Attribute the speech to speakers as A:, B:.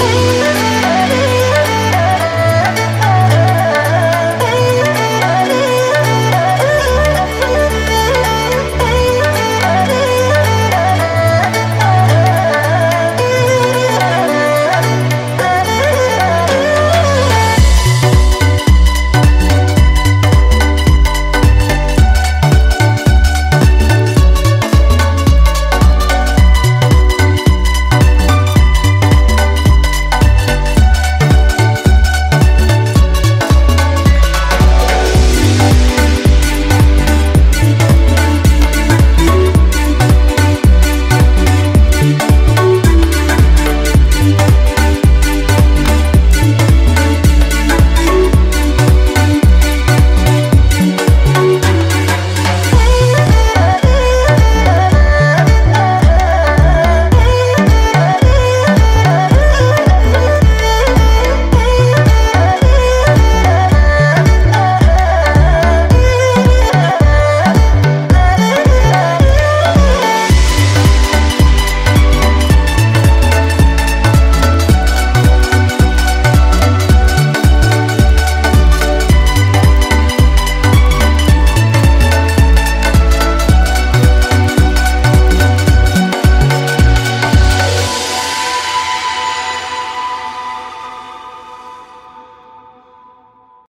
A: Hey